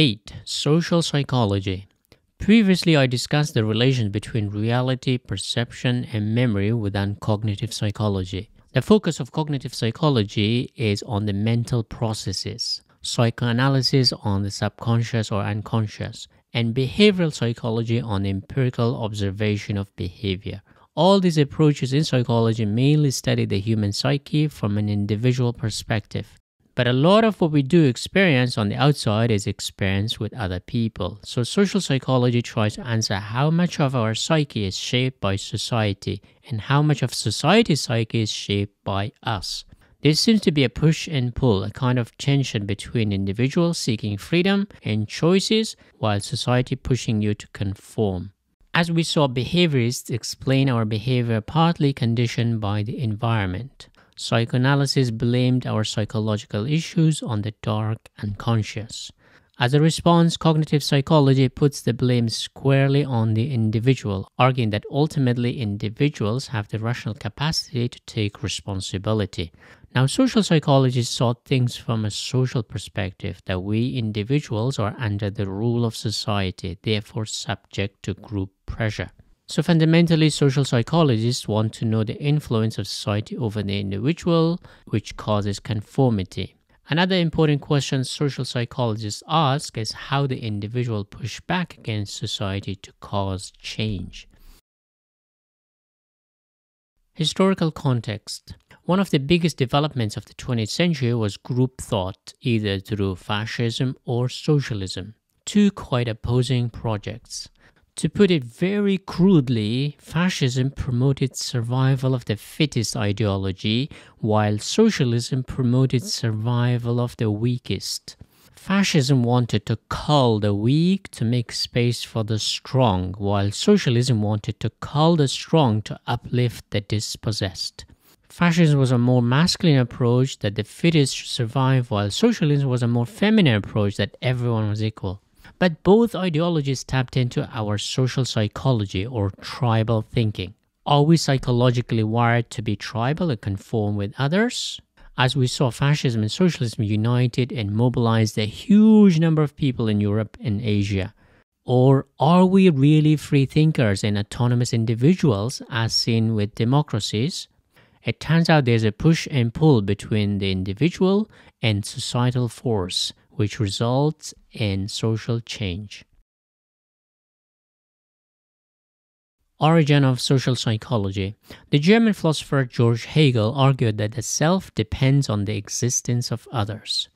8. Social psychology. Previously, I discussed the relation between reality, perception, and memory within cognitive psychology. The focus of cognitive psychology is on the mental processes, psychoanalysis on the subconscious or unconscious, and behavioral psychology on empirical observation of behavior. All these approaches in psychology mainly study the human psyche from an individual perspective. But a lot of what we do experience on the outside is experienced with other people. So social psychology tries to answer how much of our psyche is shaped by society and how much of society's psyche is shaped by us. There seems to be a push and pull, a kind of tension between individuals seeking freedom and choices while society pushing you to conform. As we saw, behaviorists explain our behavior partly conditioned by the environment. Psychoanalysis blamed our psychological issues on the dark unconscious. As a response, cognitive psychology puts the blame squarely on the individual, arguing that ultimately individuals have the rational capacity to take responsibility. Now, social psychologists saw things from a social perspective that we individuals are under the rule of society, therefore subject to group pressure. So fundamentally, social psychologists want to know the influence of society over the individual, which causes conformity. Another important question social psychologists ask is how the individual push back against society to cause change. Historical context. One of the biggest developments of the 20th century was group thought, either through fascism or socialism, two quite opposing projects. To put it very crudely, fascism promoted survival of the fittest ideology, while socialism promoted survival of the weakest. Fascism wanted to cull the weak to make space for the strong, while socialism wanted to cull the strong to uplift the dispossessed. Fascism was a more masculine approach that the fittest survive, while socialism was a more feminine approach that everyone was equal. But both ideologies tapped into our social psychology or tribal thinking. Are we psychologically wired to be tribal and conform with others? As we saw, fascism and socialism united and mobilized a huge number of people in Europe and Asia. Or are we really free thinkers and autonomous individuals as seen with democracies? It turns out there's a push and pull between the individual and societal force, which results in social change. Origin of social psychology. The German philosopher George Hegel argued that the self depends on the existence of others.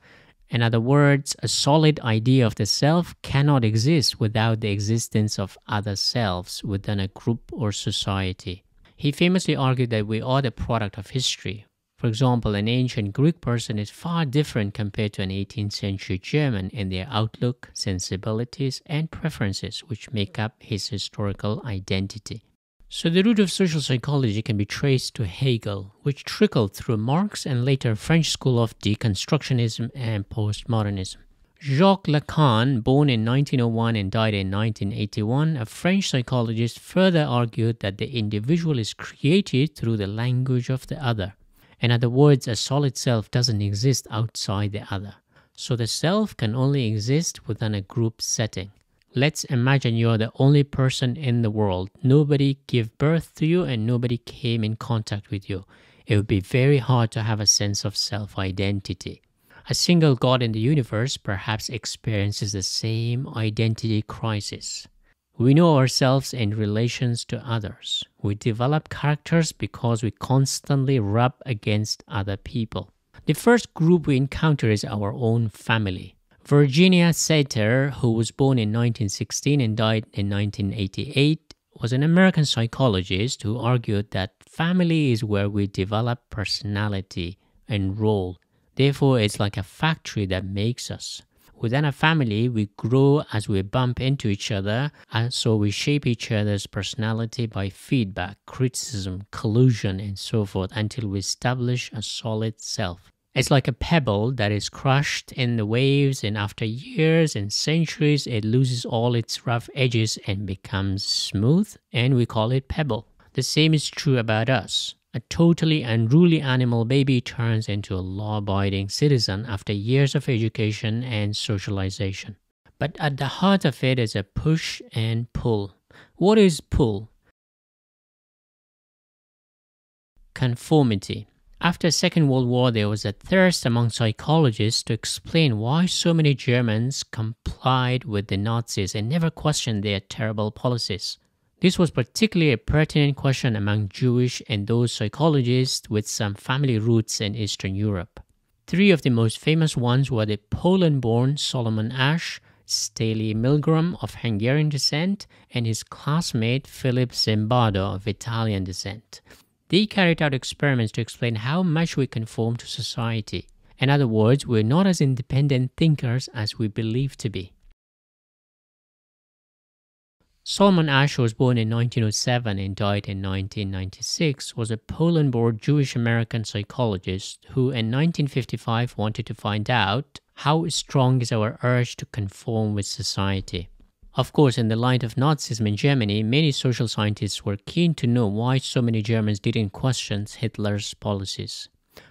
In other words, a solid idea of the self cannot exist without the existence of other selves within a group or society. He famously argued that we are the product of history, for example, an ancient Greek person is far different compared to an 18th century German in their outlook, sensibilities, and preferences, which make up his historical identity. So, the root of social psychology can be traced to Hegel, which trickled through Marx and later French school of deconstructionism and postmodernism. Jacques Lacan, born in 1901 and died in 1981, a French psychologist, further argued that the individual is created through the language of the other. In other words, a solid self doesn't exist outside the other. So the self can only exist within a group setting. Let's imagine you're the only person in the world. Nobody gave birth to you and nobody came in contact with you. It would be very hard to have a sense of self identity. A single God in the universe perhaps experiences the same identity crisis. We know ourselves in relations to others. We develop characters because we constantly rub against other people. The first group we encounter is our own family. Virginia Satir, who was born in 1916 and died in 1988, was an American psychologist who argued that family is where we develop personality and role. Therefore, it's like a factory that makes us. Within a family, we grow as we bump into each other, and so we shape each other's personality by feedback, criticism, collusion, and so forth until we establish a solid self. It's like a pebble that is crushed in the waves, and after years and centuries, it loses all its rough edges and becomes smooth, and we call it pebble. The same is true about us. A totally unruly animal baby turns into a law abiding citizen after years of education and socialization. But at the heart of it is a push and pull. What is pull? Conformity. After the Second World War, there was a thirst among psychologists to explain why so many Germans complied with the Nazis and never questioned their terrible policies. This was particularly a pertinent question among Jewish and those psychologists with some family roots in Eastern Europe. Three of the most famous ones were the Poland born Solomon Asch, Stanley Milgram of Hungarian descent, and his classmate Philip Zimbardo of Italian descent. They carried out experiments to explain how much we conform to society. In other words, we're not as independent thinkers as we believe to be. Solomon Asch was born in 1907 and died in 1996, was a Poland-born Jewish-American psychologist who in 1955 wanted to find out how strong is our urge to conform with society. Of course, in the light of Nazism in Germany, many social scientists were keen to know why so many Germans didn't question Hitler's policies.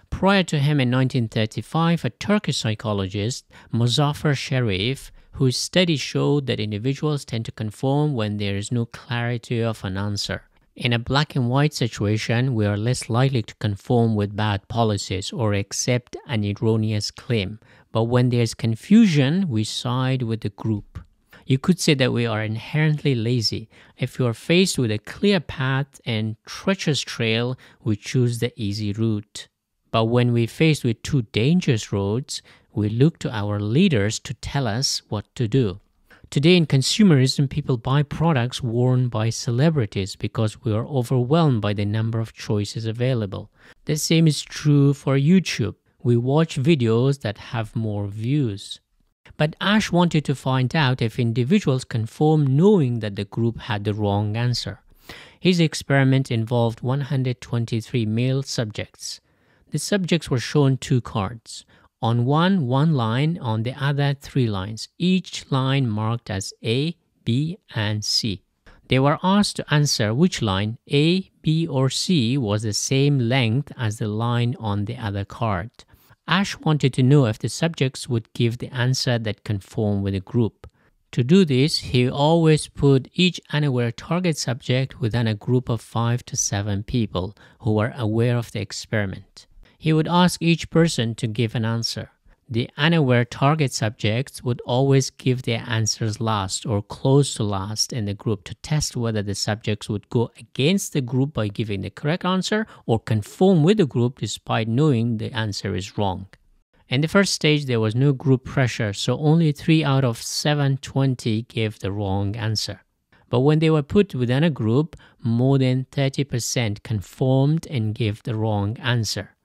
Prior to him in 1935, a Turkish psychologist, Muzaffer Sherif, whose studies showed that individuals tend to conform when there is no clarity of an answer. In a black and white situation, we are less likely to conform with bad policies or accept an erroneous claim. But when there's confusion, we side with the group. You could say that we are inherently lazy. If you are faced with a clear path and treacherous trail, we choose the easy route. But when we're faced with two dangerous roads, we look to our leaders to tell us what to do. Today in consumerism, people buy products worn by celebrities because we are overwhelmed by the number of choices available. The same is true for YouTube. We watch videos that have more views. But Asch wanted to find out if individuals conform knowing that the group had the wrong answer. His experiment involved 123 male subjects. The subjects were shown two cards. On one, one line, on the other, three lines, each line marked as A, B, and C. They were asked to answer which line, A, B, or C, was the same length as the line on the other card. Asch wanted to know if the subjects would give the answer that conformed with the group. To do this, he always put each unaware target subject within a group of 5 to 7 people who were aware of the experiment. He would ask each person to give an answer. The unaware target subjects would always give their answers last or close to last in the group to test whether the subjects would go against the group by giving the correct answer or conform with the group despite knowing the answer is wrong. In the first stage, there was no group pressure, so only 3 out of 720 gave the wrong answer. But when they were put within a group, more than 30% conformed and gave the wrong answer.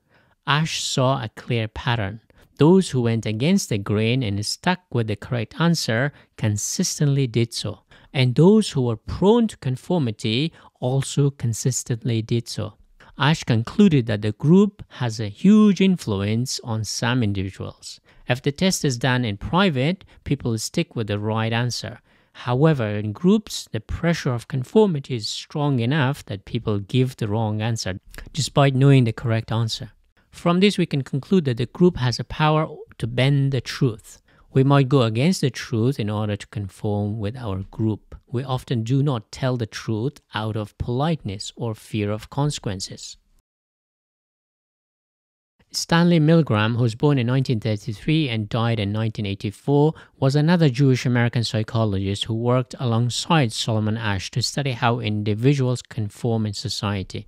Asch saw a clear pattern. Those who went against the grain and stuck with the correct answer consistently did so. And those who were prone to conformity also consistently did so. Asch concluded that the group has a huge influence on some individuals. If the test is done in private, people stick with the right answer. However, in groups, the pressure of conformity is strong enough that people give the wrong answer despite knowing the correct answer. From this, we can conclude that the group has a power to bend the truth. We might go against the truth in order to conform with our group. We often do not tell the truth out of politeness or fear of consequences. Stanley Milgram, who was born in 1933 and died in 1984, was another Jewish American psychologist who worked alongside Solomon Asch to study how individuals conform in society.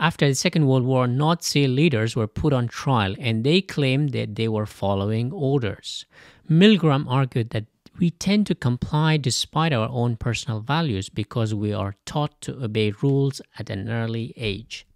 After the Second World War, Nazi leaders were put on trial and they claimed that they were following orders. Milgram argued that we tend to comply despite our own personal values because we are taught to obey rules at an early age.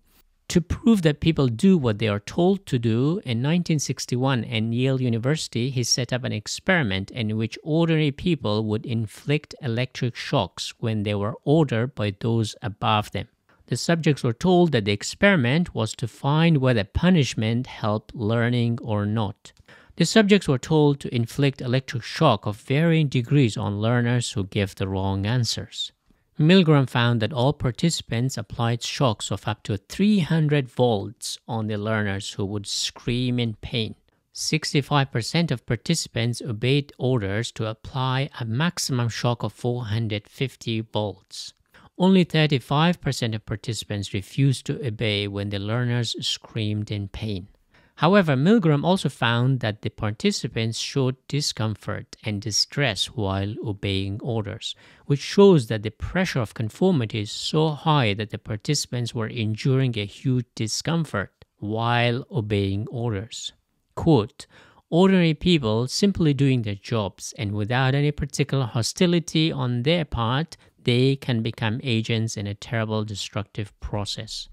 To prove that people do what they are told to do, in 1961 at Yale University, he set up an experiment in which ordinary people would inflict electric shocks when they were ordered by those above them the subjects were told that the experiment was to find whether punishment helped learning or not. The subjects were told to inflict electric shock of varying degrees on learners who gave the wrong answers. Milgram found that all participants applied shocks of up to 300 volts on the learners who would scream in pain. 65% of participants obeyed orders to apply a maximum shock of 450 volts. Only 35% of participants refused to obey when the learners screamed in pain. However, Milgram also found that the participants showed discomfort and distress while obeying orders, which shows that the pressure of conformity is so high that the participants were enduring a huge discomfort while obeying orders. Quote, ordinary people simply doing their jobs and without any particular hostility on their part, they can become agents in a terrible destructive process.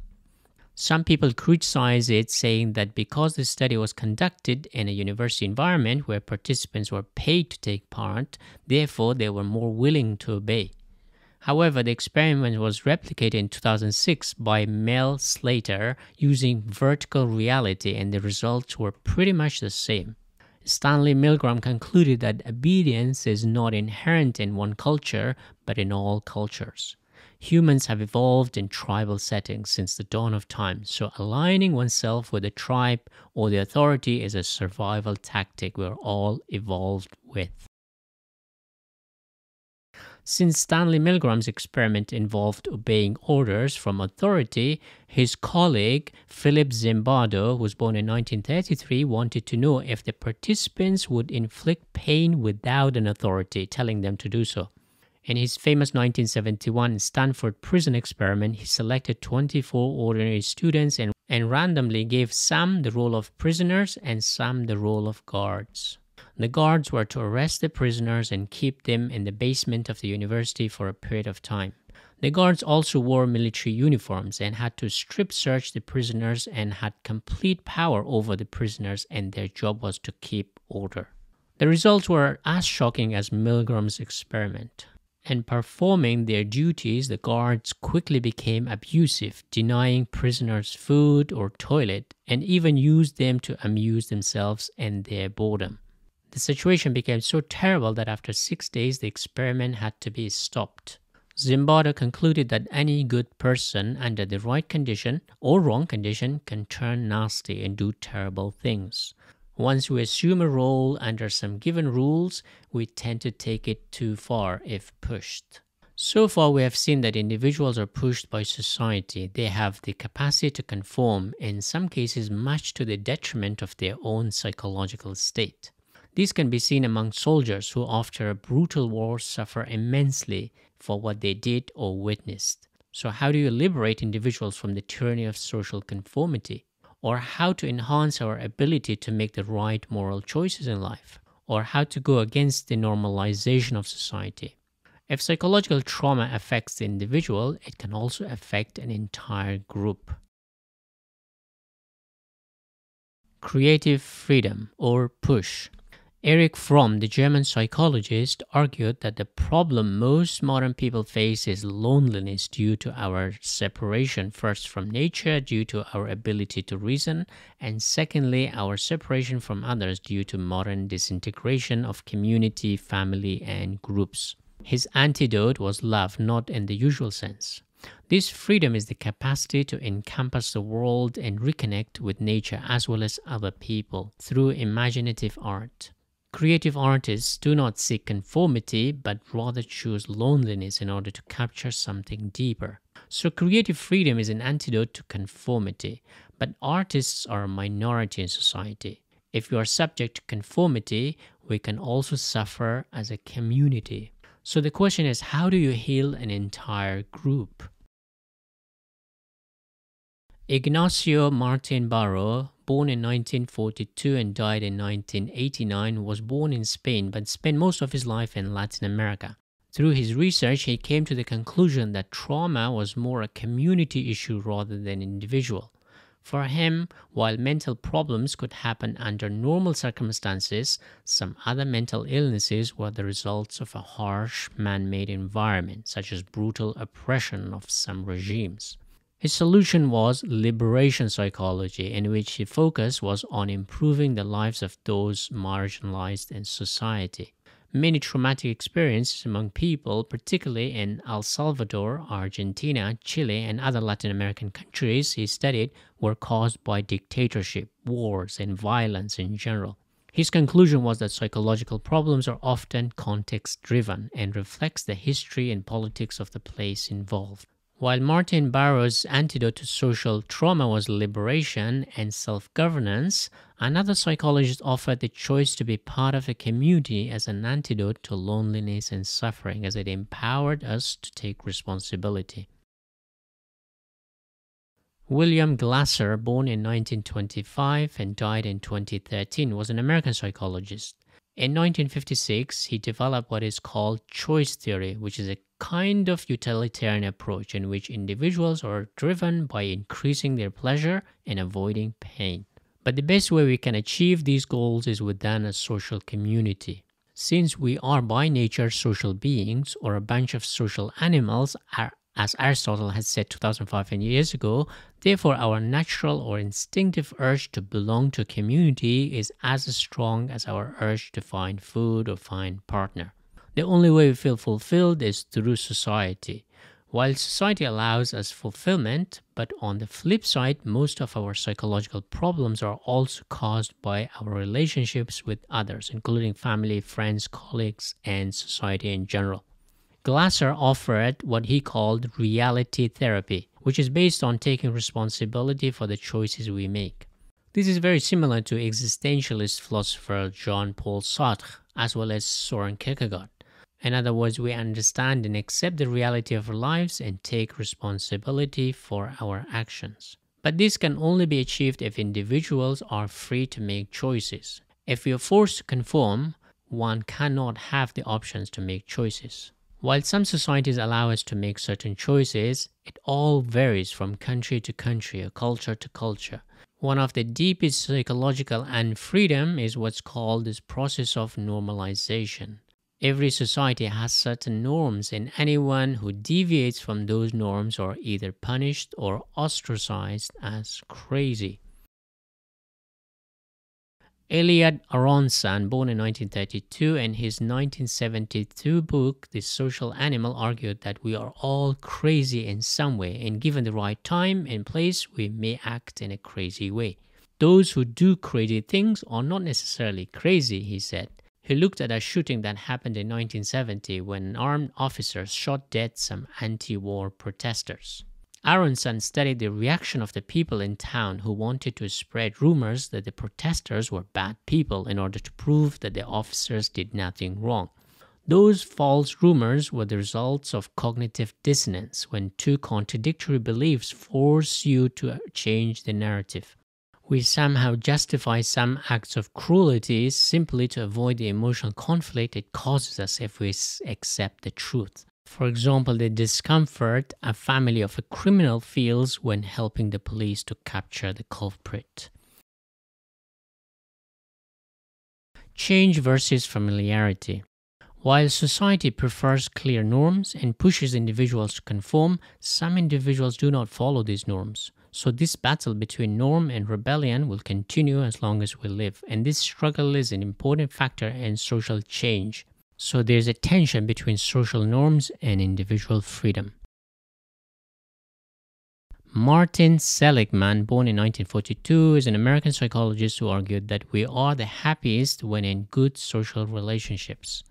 Some people criticize it, saying that because the study was conducted in a university environment where participants were paid to take part, therefore they were more willing to obey. However, the experiment was replicated in 2006 by Mel Slater using virtual reality, and the results were pretty much the same. Stanley Milgram concluded that obedience is not inherent in one culture, but in all cultures. Humans have evolved in tribal settings since the dawn of time, so aligning oneself with a tribe or the authority is a survival tactic we're all evolved with. Since Stanley Milgram's experiment involved obeying orders from authority, his colleague Philip Zimbardo, who was born in 1933, wanted to know if the participants would inflict pain without an authority telling them to do so. In his famous 1971 Stanford prison experiment, he selected 24 ordinary students and, and randomly gave some the role of prisoners and some the role of guards. The guards were to arrest the prisoners and keep them in the basement of the university for a period of time. The guards also wore military uniforms and had to strip search the prisoners and had complete power over the prisoners, and their job was to keep order. The results were as shocking as Milgram's experiment and performing their duties, the guards quickly became abusive, denying prisoners food or toilet, and even used them to amuse themselves and their boredom. The situation became so terrible that after six days the experiment had to be stopped. Zimbardo concluded that any good person under the right condition or wrong condition can turn nasty and do terrible things. Once we assume a role under some given rules, we tend to take it too far if pushed. So far, we have seen that individuals are pushed by society. They have the capacity to conform, in some cases, much to the detriment of their own psychological state. This can be seen among soldiers who, after a brutal war, suffer immensely for what they did or witnessed. So, how do you liberate individuals from the tyranny of social conformity? or how to enhance our ability to make the right moral choices in life, or how to go against the normalization of society. If psychological trauma affects the individual, it can also affect an entire group. Creative freedom or push. Erich Fromm, the German psychologist, argued that the problem most modern people face is loneliness due to our separation, first from nature due to our ability to reason, and secondly, our separation from others due to modern disintegration of community, family, and groups. His antidote was love, not in the usual sense. This freedom is the capacity to encompass the world and reconnect with nature as well as other people through imaginative art. Creative artists do not seek conformity, but rather choose loneliness in order to capture something deeper. So, creative freedom is an antidote to conformity, but artists are a minority in society. If you are subject to conformity, we can also suffer as a community. So, the question is how do you heal an entire group? Ignacio Martin Baró born in 1942 and died in 1989, was born in Spain but spent most of his life in Latin America. Through his research, he came to the conclusion that trauma was more a community issue rather than individual. For him, while mental problems could happen under normal circumstances, some other mental illnesses were the results of a harsh man made environment, such as brutal oppression of some regimes. His solution was liberation psychology, in which his focus was on improving the lives of those marginalized in society. Many traumatic experiences among people, particularly in El Salvador, Argentina, Chile, and other Latin American countries he studied, were caused by dictatorship, wars, and violence in general. His conclusion was that psychological problems are often context driven and reflects the history and politics of the place involved. While Martin Baró's antidote to social trauma was liberation and self governance, another psychologist offered the choice to be part of a community as an antidote to loneliness and suffering, as it empowered us to take responsibility. William Glasser, born in 1925 and died in 2013, was an American psychologist. In 1956, he developed what is called choice theory, which is a kind of utilitarian approach in which individuals are driven by increasing their pleasure and avoiding pain. But the best way we can achieve these goals is within a social community. Since we are by nature social beings or a bunch of social animals, as Aristotle had said 2005 years ago, therefore our natural or instinctive urge to belong to a community is as strong as our urge to find food or find partner. The only way we feel fulfilled is through society. While society allows us fulfillment, but on the flip side, most of our psychological problems are also caused by our relationships with others, including family, friends, colleagues, and society in general. Glasser offered what he called reality therapy, which is based on taking responsibility for the choices we make. This is very similar to existentialist philosopher Jean Paul Sartre as well as Soren Kierkegaard. In other words, we understand and accept the reality of our lives and take responsibility for our actions. But this can only be achieved if individuals are free to make choices. If we are forced to conform, one cannot have the options to make choices. While some societies allow us to make certain choices, it all varies from country to country or culture to culture. One of the deepest psychological unfreedom is what's called this process of normalization. Every society has certain norms, and anyone who deviates from those norms are either punished or ostracized as crazy. Elliot Aronson, born in 1932, in his 1972 book, The Social Animal, argued that we are all crazy in some way, and given the right time and place, we may act in a crazy way. Those who do crazy things are not necessarily crazy, he said. He looked at a shooting that happened in 1970 when armed officers shot dead some anti war protesters. Aronson studied the reaction of the people in town who wanted to spread rumors that the protesters were bad people in order to prove that the officers did nothing wrong. Those false rumors were the results of cognitive dissonance when two contradictory beliefs force you to change the narrative. We somehow justify some acts of cruelty simply to avoid the emotional conflict it causes us if we accept the truth. For example, the discomfort a family of a criminal feels when helping the police to capture the culprit. Change versus familiarity. While society prefers clear norms and pushes individuals to conform, some individuals do not follow these norms. So, this battle between norm and rebellion will continue as long as we live, and this struggle is an important factor in social change. So there's a tension between social norms and individual freedom. Martin Seligman, born in 1942, is an American psychologist who argued that we are the happiest when in good social relationships.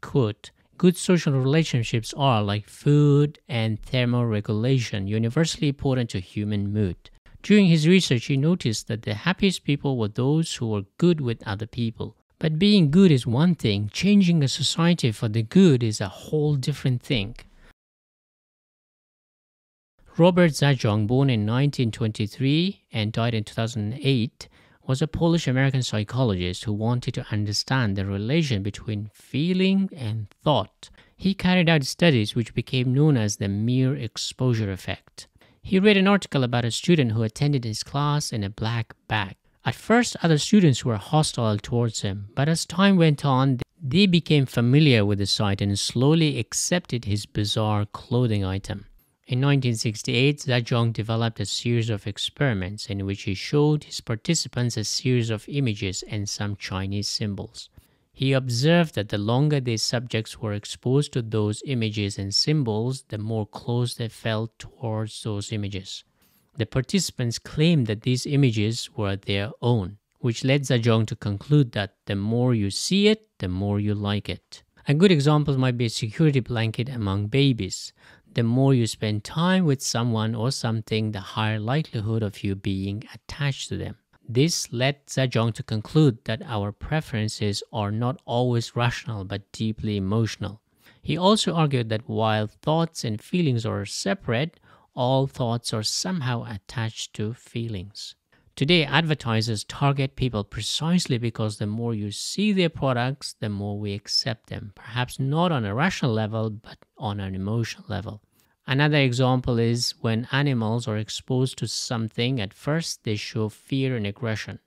Quote, Good social relationships are, like food and thermoregulation, universally important to human mood. During his research, he noticed that the happiest people were those who were good with other people. But being good is one thing, changing a society for the good is a whole different thing. Robert Zajonc, born in 1923 and died in 2008, was a Polish American psychologist who wanted to understand the relation between feeling and thought. He carried out studies which became known as the mere exposure effect. He read an article about a student who attended his class in a black bag. At first, other students were hostile towards him, but as time went on, they became familiar with the sight and slowly accepted his bizarre clothing item. In 1968, Zajonc developed a series of experiments in which he showed his participants a series of images and some Chinese symbols. He observed that the longer these subjects were exposed to those images and symbols, the more close they felt towards those images. The participants claimed that these images were their own, which led Zajonc to conclude that the more you see it, the more you like it. A good example might be a security blanket among babies. The more you spend time with someone or something, the higher likelihood of you being attached to them. This led Zajonc to conclude that our preferences are not always rational but deeply emotional. He also argued that while thoughts and feelings are separate, all thoughts are somehow attached to feelings. Today, advertisers target people precisely because the more you see their products, the more we accept them, perhaps not on a rational level, but on an emotional level. Another example is when animals are exposed to something, at first they show fear and aggression.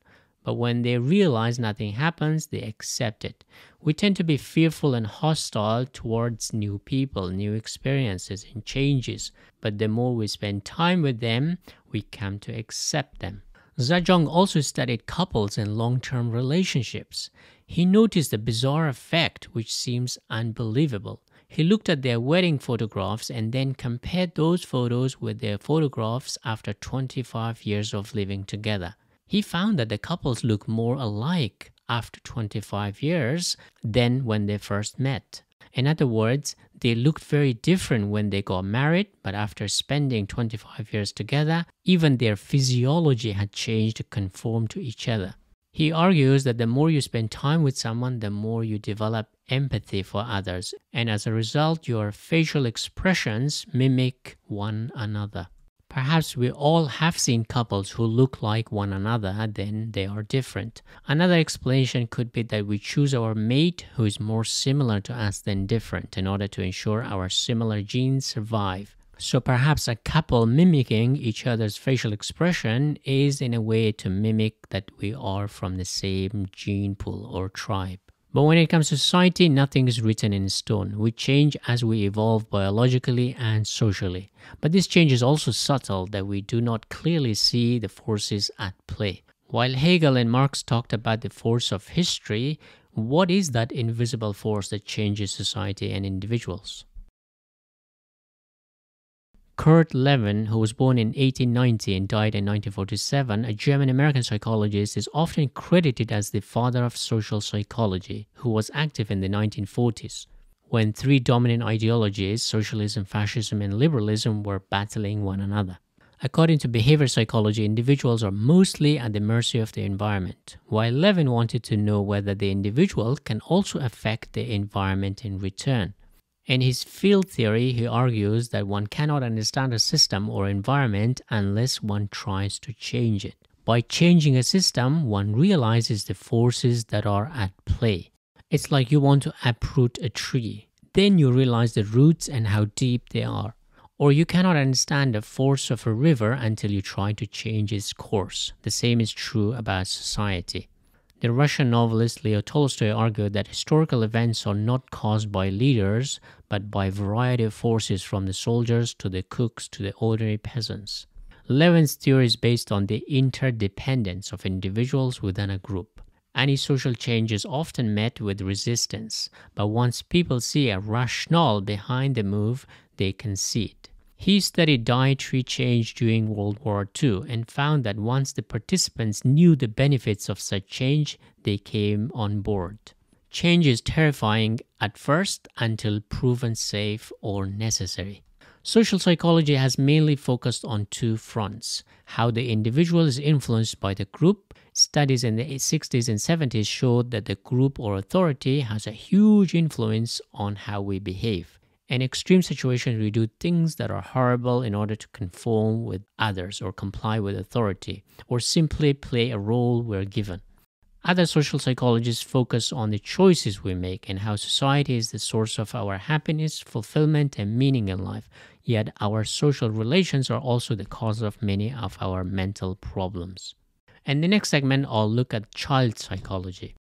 But when they realize nothing happens, they accept it. We tend to be fearful and hostile towards new people, new experiences, and changes. But the more we spend time with them, we come to accept them. Zajonc also studied couples and long term relationships. He noticed a bizarre effect which seems unbelievable. He looked at their wedding photographs and then compared those photos with their photographs after 25 years of living together. He found that the couples look more alike after 25 years than when they first met. In other words, they looked very different when they got married, but after spending 25 years together, even their physiology had changed to conform to each other. He argues that the more you spend time with someone, the more you develop empathy for others, and as a result, your facial expressions mimic one another. Perhaps we all have seen couples who look like one another, then they are different. Another explanation could be that we choose our mate who is more similar to us than different in order to ensure our similar genes survive. So perhaps a couple mimicking each other's facial expression is in a way to mimic that we are from the same gene pool or tribe. But when it comes to society, nothing is written in stone. We change as we evolve biologically and socially. But this change is also subtle that we do not clearly see the forces at play. While Hegel and Marx talked about the force of history, what is that invisible force that changes society and individuals? Kurt Lewin, who was born in 1890 and died in 1947, a German American psychologist, is often credited as the father of social psychology, who was active in the 1940s when three dominant ideologies, socialism, fascism, and liberalism, were battling one another. According to behavior psychology, individuals are mostly at the mercy of the environment, while Lewin wanted to know whether the individual can also affect the environment in return. In his field theory, he argues that one cannot understand a system or environment unless one tries to change it. By changing a system, one realizes the forces that are at play. It's like you want to uproot a tree. Then you realize the roots and how deep they are. Or you cannot understand the force of a river until you try to change its course. The same is true about society. The Russian novelist Leo Tolstoy argued that historical events are not caused by leaders, but by a variety of forces from the soldiers to the cooks to the ordinary peasants. Lewin's theory is based on the interdependence of individuals within a group. Any social change is often met with resistance, but once people see a rationale behind the move, they concede. He studied dietary change during World War II and found that once the participants knew the benefits of such change, they came on board. Change is terrifying at first until proven safe or necessary. Social psychology has mainly focused on two fronts how the individual is influenced by the group. Studies in the 60s and 70s showed that the group or authority has a huge influence on how we behave. In extreme situations, we do things that are horrible in order to conform with others or comply with authority, or simply play a role we're given. Other social psychologists focus on the choices we make and how society is the source of our happiness, fulfillment, and meaning in life. Yet, our social relations are also the cause of many of our mental problems. In the next segment, I'll look at child psychology.